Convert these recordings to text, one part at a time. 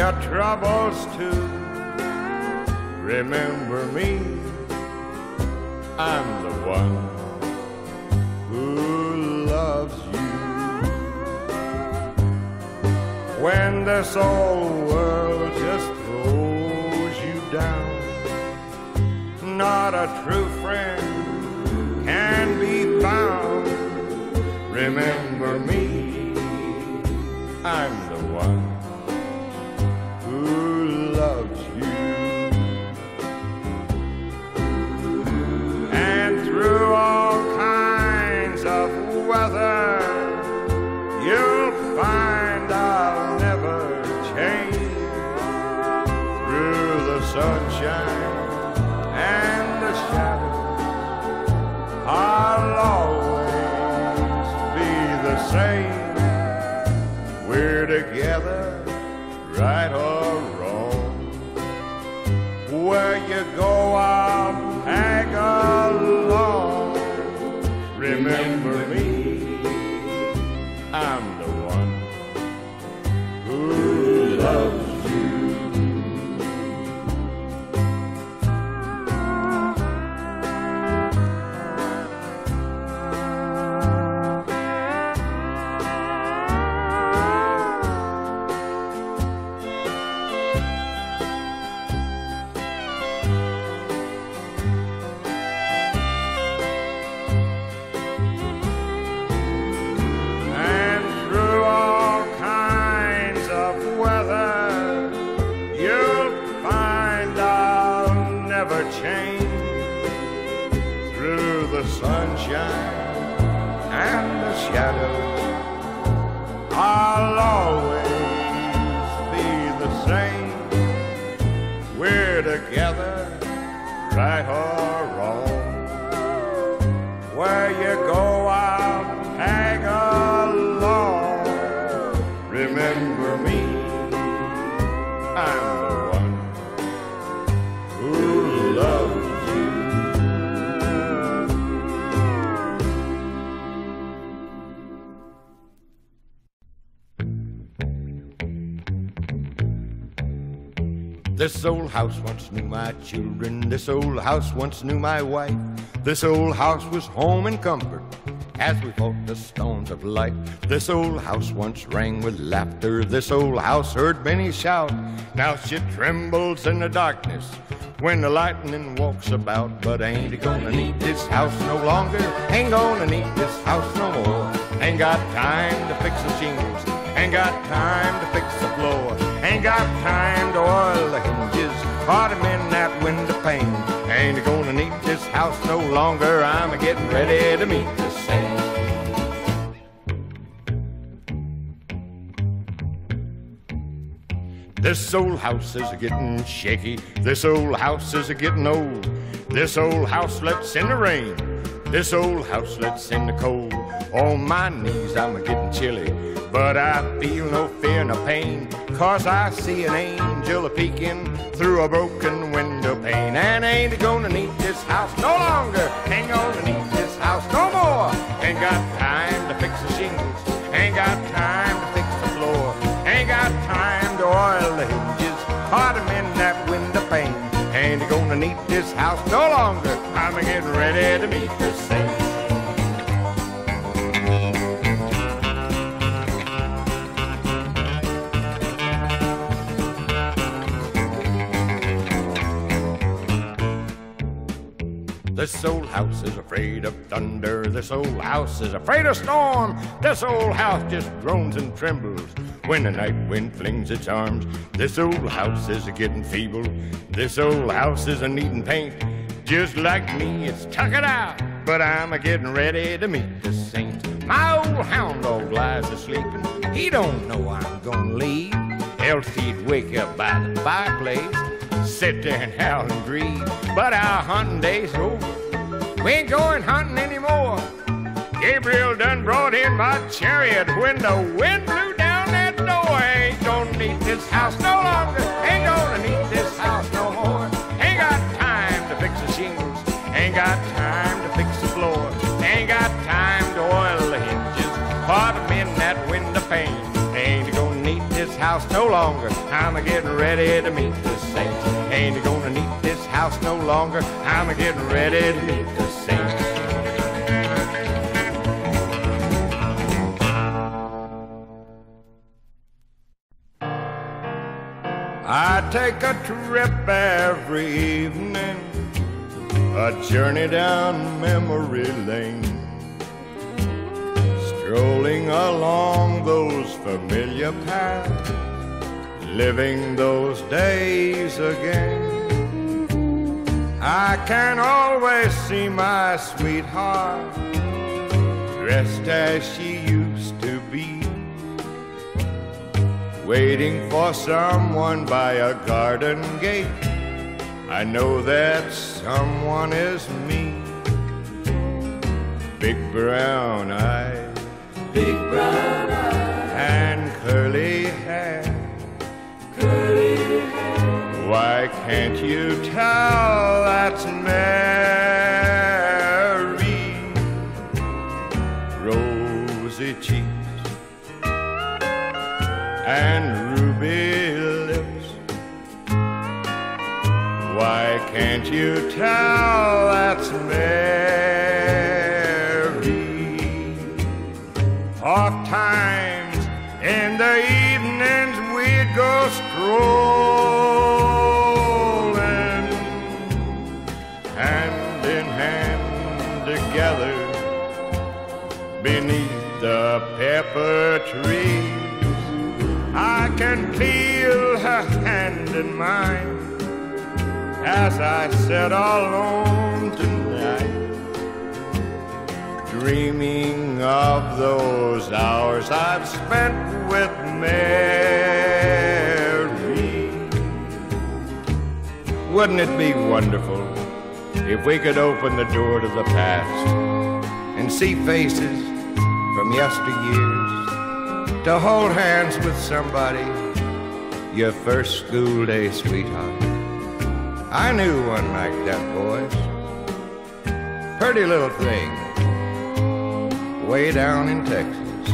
your troubles too. Remember me, I'm the one who loves you. When this old world just throws you down, not a true friend can be found. Remember me, I'm sunshine and the shadow, I'll always be the same. We're together, right or never change. Through the sunshine and the shadows. I'll always This old house once knew my children. This old house once knew my wife. This old house was home and comfort as we fought the storms of life. This old house once rang with laughter. This old house heard many shout. Now she trembles in the darkness when the lightning walks about. But ain't gonna need this house no longer. Ain't gonna need this house no more. Ain't got time to fix the shingles. Ain't got time to fix the floor. Ain't got time to oil the hinges or to mend that window pane. Ain't gonna need this house no longer. I'm getting ready to meet the saints. This old house is getting shaky. This old house is a getting old. This old house lets in the rain. This old house lets in the cold. On my knees I'm getting chilly. But I feel no fear, no pain. Cause I see an angel a peeking through a broken window pane. And ain't gonna need this house no longer. Ain't gonna need this house no more. Ain't got time to fix the shingles. Ain't got time to fix the floor. Ain't got time to oil the hinges or to mend that window pane. Ain't gonna need this house no longer. I'm getting ready to meet the saints. This old house is afraid of thunder. This old house is afraid of storm. This old house just groans and trembles when the night wind flings its arms. This old house is a getting feeble. This old house is a needing paint. Just like me, it's tucking out. But I'm a getting ready to meet the saints. My old hound dog lies asleep he don't know I'm gonna leave. Else he'd wake up by the fireplace sit there and howl and grieve. But our hunting days over. We ain't going hunting anymore. Gabriel done brought in my chariot when the wind blew down that door. Ain't gonna need this house no longer. Ain't gonna need this house no more. Ain't got time to fix the shingles. Ain't got time to fix the floor. Ain't got time to oil the hinges. Or to mend that window pane. Ain't gonna need this house no longer. I'm a getting ready to meet the saints. Ain't gonna need this house no longer. I'm getting ready to saints. I take a trip every evening, a journey down memory lane, strolling along those familiar paths, living those days again. I can always see my sweetheart dressed as she used to be waiting for someone by a garden gate. I know that someone is me. Big brown eyes, big brown eyes, and curly can't you tell that's Mary? Rosy cheeks and ruby lips. Why can't you tell pepper trees. I can feel her hand in mine as I sit alone tonight, dreaming of those hours I've spent with Mary. Wouldn't it be wonderful if we could open the door to the past and see faces from yesteryears? to hold hands with somebody, your first school day sweetheart. I knew one like that, boys. Pretty little thing, way down in Texas.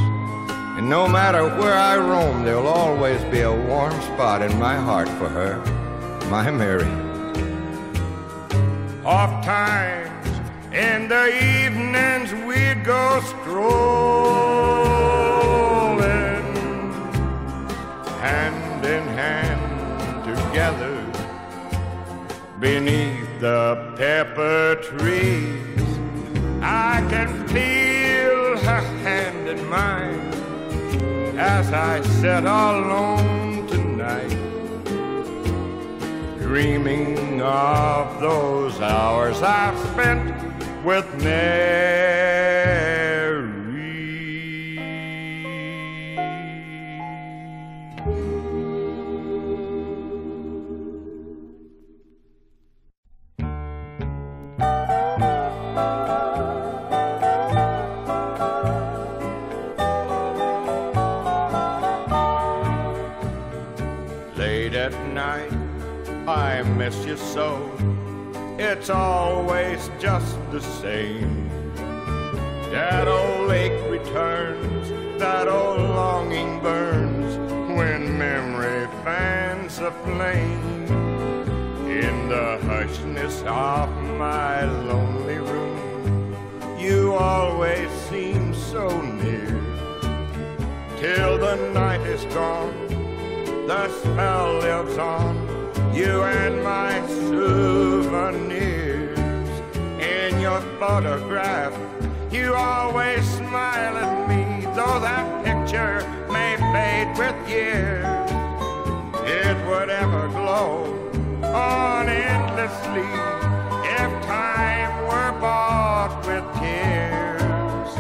And no matter where I roam, there'll always be a warm spot in my heart for her, my Mary. Oft times in the evenings we'd go strolling hand in hand together beneath the pepper trees. I can feel her hand in mine as I sit alone tonight, dreaming of those hours I've spent with Mary. Miss you so. It's always just the same. That old ache returns, that old longing burns when memory fans a flame. In the hushness of my lonely room, you always seem so near. Till the night is gone, the spell lives on you and my souvenirs. In your photograph, you always smile at me, though that picture may fade with years. It would ever glow on endlessly if time were bought with tears.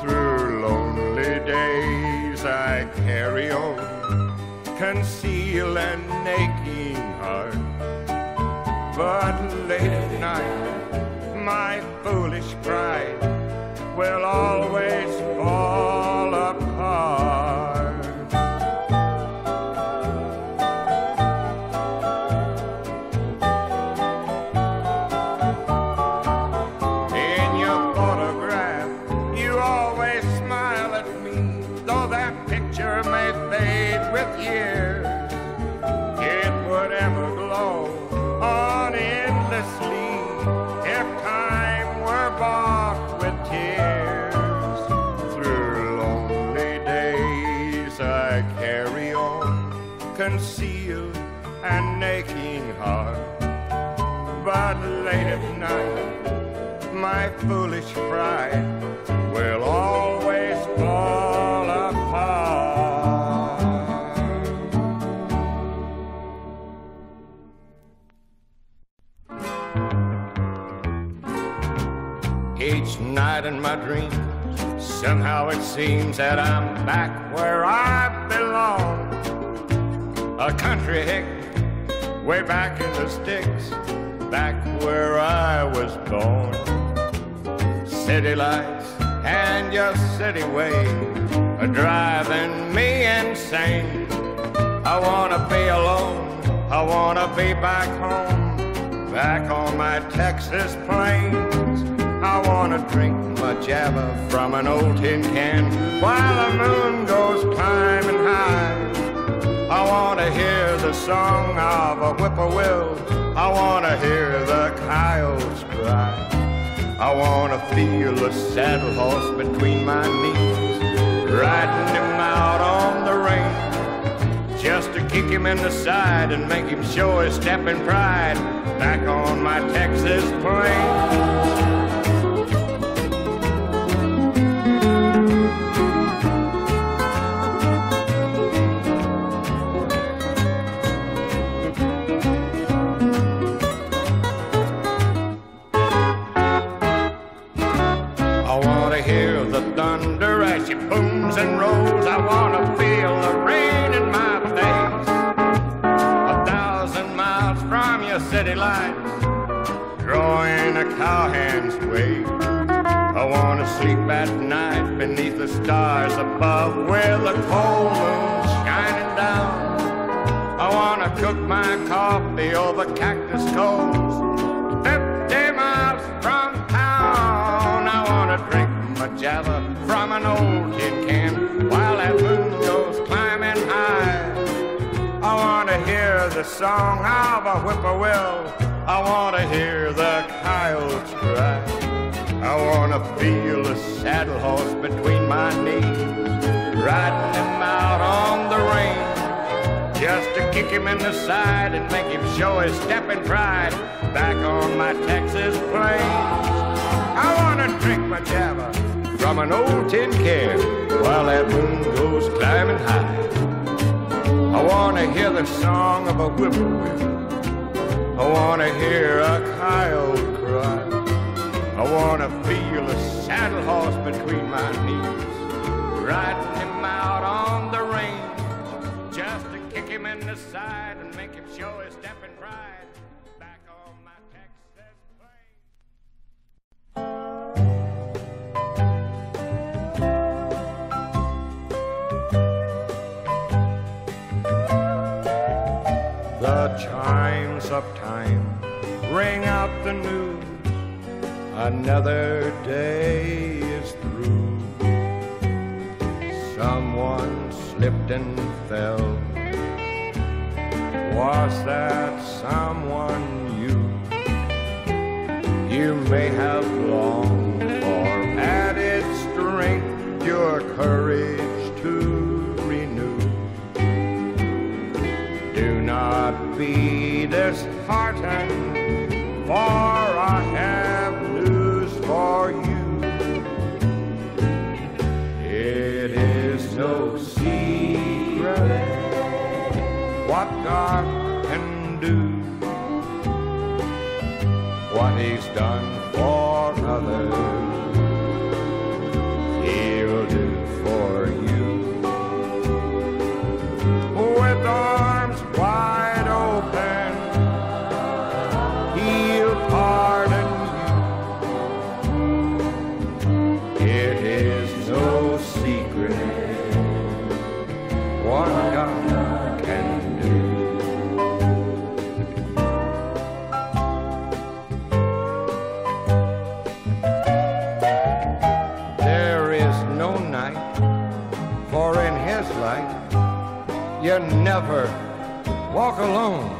Through lonely days, I carry on conceal and aching late at night, my foolish pride will always concealed and aching heart. But late at night, my foolish pride will always fall apart. Each night in my dreams, somehow it seems that I'm back country hick, way back in the sticks, back where I was born. City lights and your city way are driving me insane. I wanna be alone, I wanna be back home, back on my Texas plains. I wanna drink my java from an old tin can while song of a whippoorwill. I wanna hear the coyotes cry. I wanna feel the saddle horse between my knees, riding him out on the range, just to kick him in the side and make him show his stepping pride back on my Texas plains. Booms and rolls. I wanna feel the rain in my face. A thousand miles from your city lights, drawing a cowhand's way. I wanna sleep at night beneath the stars above, where the cold moon's shining down. I wanna cook my coffee over cactus coals, song of a whippoorwill. I wanna hear the coyotes cry. I wanna feel the saddle horse between my knees, riding him out on the range, just to kick him in the side and make him show his stepping pride back on my Texas plains. I wanna drink my java from an old tin can while that moon goes climbing high. I wanna hear the song of a whippoorwill. I wanna hear a coyote cry. I wanna feel a saddle horse between my knees, riding him out on the range, just to kick him in the side and make him show his stepping pride chimes of time ring out the news. Another day is through. Someone slipped and fell. Was that someone you? You may have longed for added strength, your courage to renew. Do not be disheartened, for I have news for you. It is no secret what God can do, what He's done for others, you never walk alone,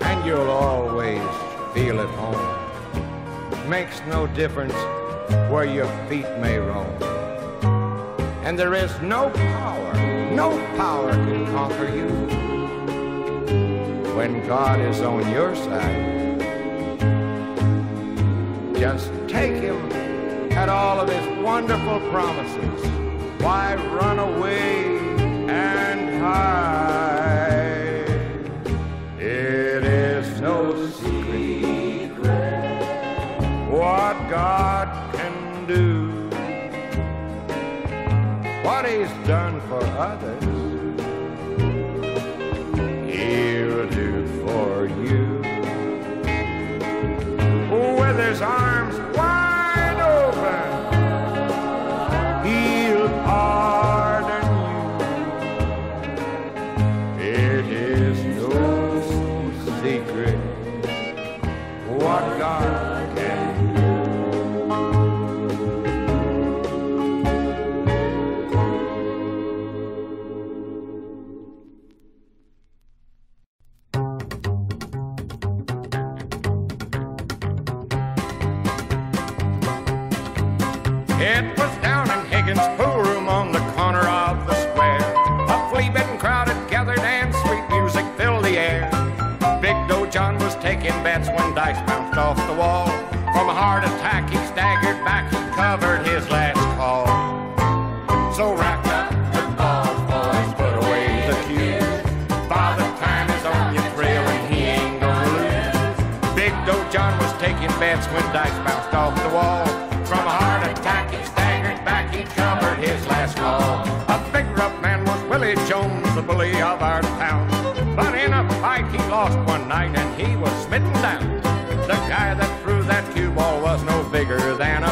and you'll always feel at home. Makes no difference where your feet may roam. And there is no power, no power can conquer you. When God is on your side, just take him at all of his wonderful promises. Why run away it is no secret what God can do. What He's done for others, He'll do for you. With His. It was down in Higgins' pool room on the jubilee of our town. But in a fight he lost one night and he was smitten down. The guy that threw that cue ball was no bigger than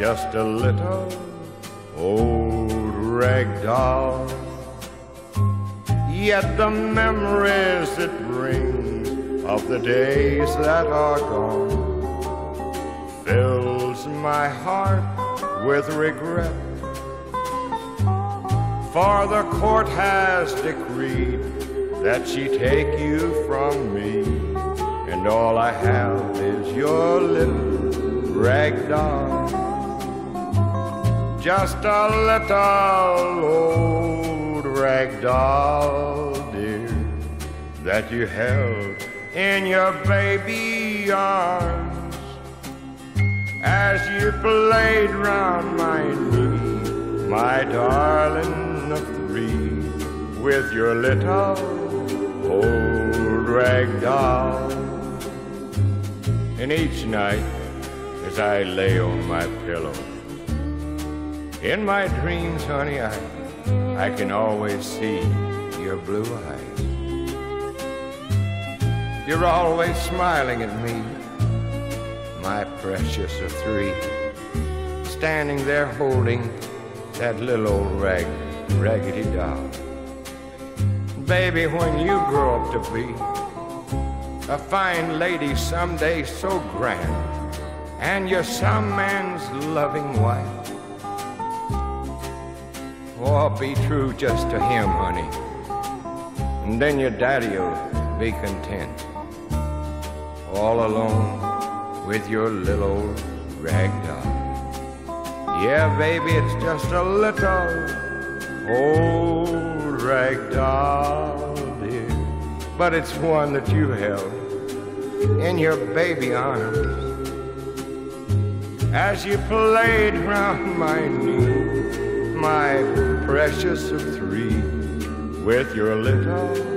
just a little old rag doll. Yet the memories it brings of the days that are gone fills my heart with regret. For the court has decreed that she take you from me, and all I have is your little rag doll. Just a little old rag doll, dear, that you held in your baby arms as you played round my knee, my darling of three, with your little old rag doll. And each night, as I lay on my pillow, in my dreams, honey, I, I can always see your blue eyes. You're always smiling at me, my precious of three, standing there holding that little old rag, raggedy doll. Baby, when you grow up to be a fine lady someday so grand, and you're some man's loving wife, Oh, be true just to him, honey. And then your daddy'll be content. All alone with your little old rag doll. Yeah, baby, it's just a little old rag doll, dear. But it's one that you held in your baby arms as you played round my knee, my precious three, with your little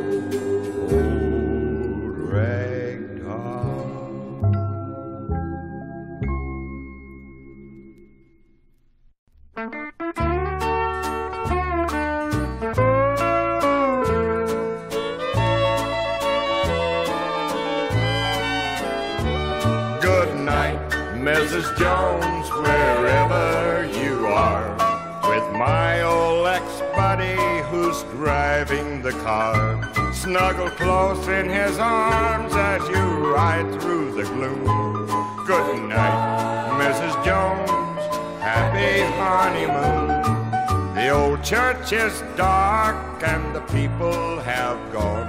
is dark and the people have gone.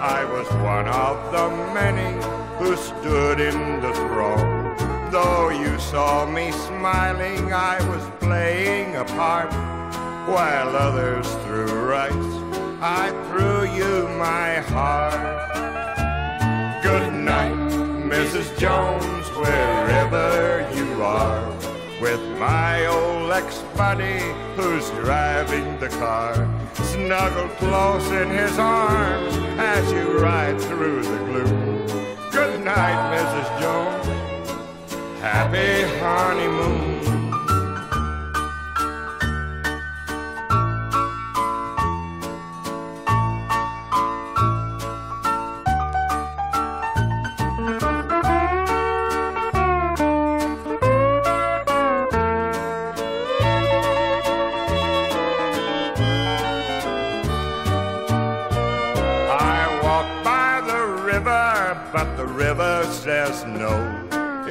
I was one of the many who stood in the throng. Though you saw me smiling, I was playing a part. While others threw rice, I threw you my heart. Good night, Mrs. Jones, wherever you are. With my old ex-buddy who's driving the car. Snuggle close in his arms as you ride through the gloom. Good night, Mrs. Jones. Happy honeymoon.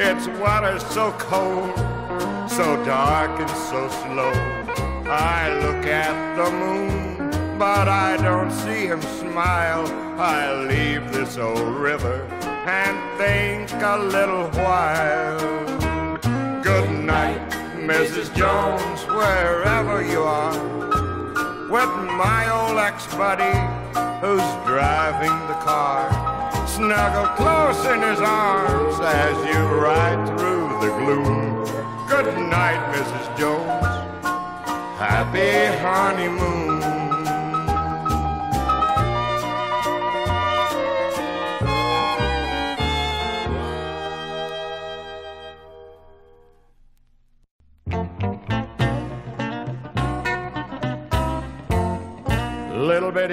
Its water so cold, so dark and so slow. I look at the moon, but I don't see him smile. I leave this old river and think a little while. Good night, Mrs. Jones, wherever you are. With my old ex-buddy who's driving the car. Snuggle close in his arms as you ride through the gloom. Good night, Mrs. Jones. Happy honeymoon.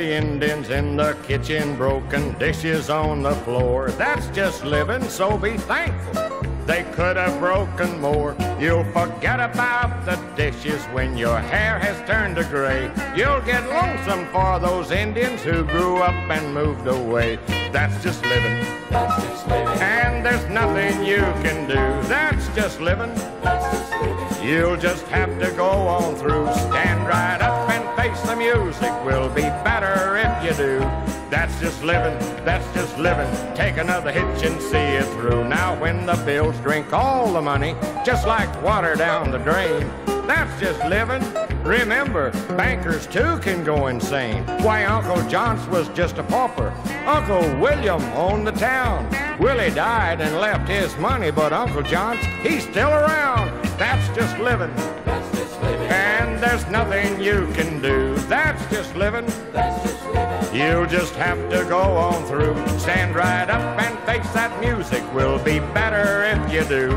Bitty Indians in the kitchen, broken dishes on the floor. That's just living, so be thankful. They could have broken more. You'll forget about the dishes when your hair has turned to gray. You'll get lonesome for those Indians who grew up and moved away. That's just living. That's just living. And there's nothing you can do. That's just living. That's just living. You'll just have to go on through. Stand right up face the music. Will be better if you do. That's just living. That's just living. Take another hitch and see it through. Now when the bills drink all the money, just like water down the drain. That's just living. Remember, bankers too can go insane. Why, Uncle John's was just a pauper. Uncle William owned the town. Willie died and left his money, but Uncle John's, he's still around. That's just living. That's just living. And there's nothing you can do. That's just living. That's just living. You'll just have to go on through. Stand right up and face that music. Will be better if you do.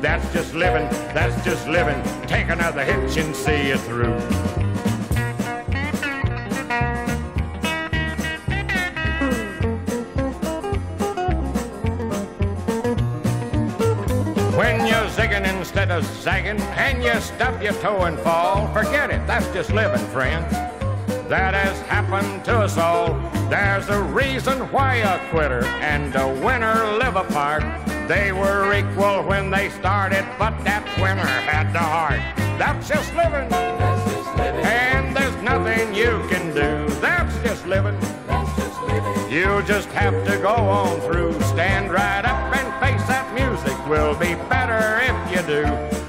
That's just living. That's just living. Take another hitch and see it through. When zigging instead of zagging, and you stub your toe and fall, forget it, that's just living, friends. That has happened to us all. There's a reason why a quitter and a winner live apart. They were equal when they started, but that winner had the heart. That's just living, That's just living. and there's nothing you can do. That's just living. That's just living. You just have to go on through. Stand right up and face that music. Will be better if you do.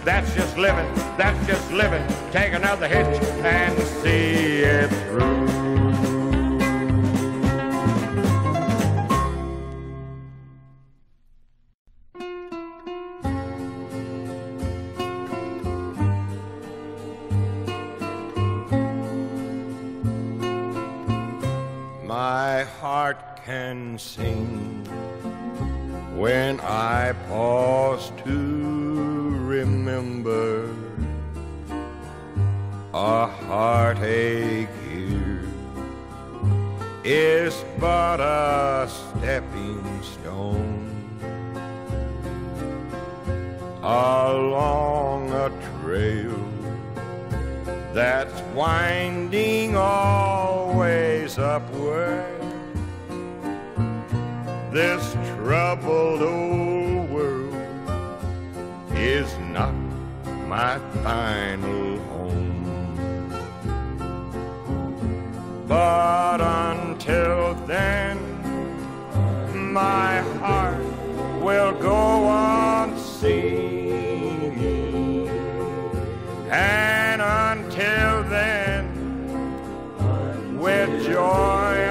That's just living. That's just living. Take another hitch and see it through. My heart can sing when I pause to remember a heartache here is but a stepping stone along a trail that's winding always upward. This troubled old world is not my final home. But until then, my heart will go on singing. And until then, with joy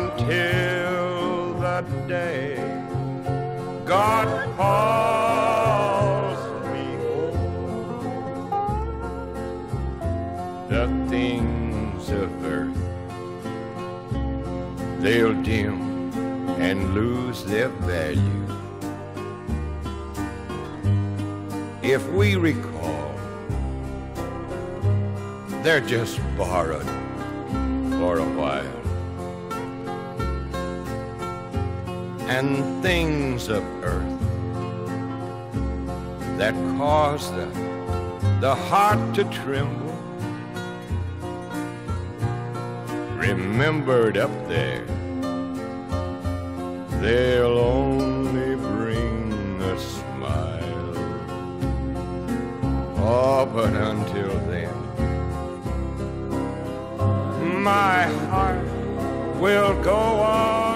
Until the day God calls me home the things of earth. They'll dim and lose their value. If we recall, they're just borrowed for a while. and things of earth that cause the, the heart to tremble. Remembered up there, they'll only bring a smile. Oh, but until then, my heart will go on.